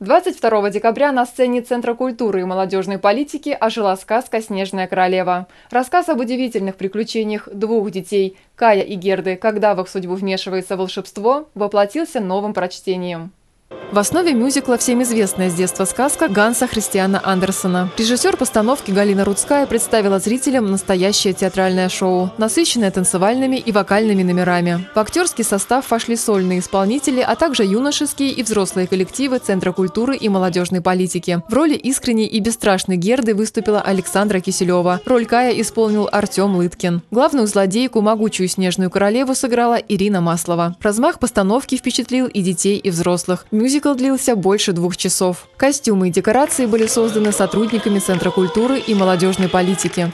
22 декабря на сцене Центра культуры и молодежной политики ожила сказка «Снежная королева». Рассказ об удивительных приключениях двух детей, Кая и Герды, когда в их судьбу вмешивается волшебство, воплотился новым прочтением. В основе мюзикла всем известная с детства сказка Ганса Христиана Андерсона. Режиссер постановки Галина Рудская представила зрителям настоящее театральное шоу, насыщенное танцевальными и вокальными номерами. В актерский состав вошли сольные исполнители, а также юношеские и взрослые коллективы Центра культуры и молодежной политики. В роли искренней и бесстрашной Герды выступила Александра Киселева. Роль Кая исполнил Артем Лыткин. Главную злодейку, могучую снежную королеву, сыграла Ирина Маслова. Размах постановки впечатлил и детей, и взрослых. Мюзикл Мюзикл длился больше двух часов. Костюмы и декорации были созданы сотрудниками Центра культуры и молодежной политики.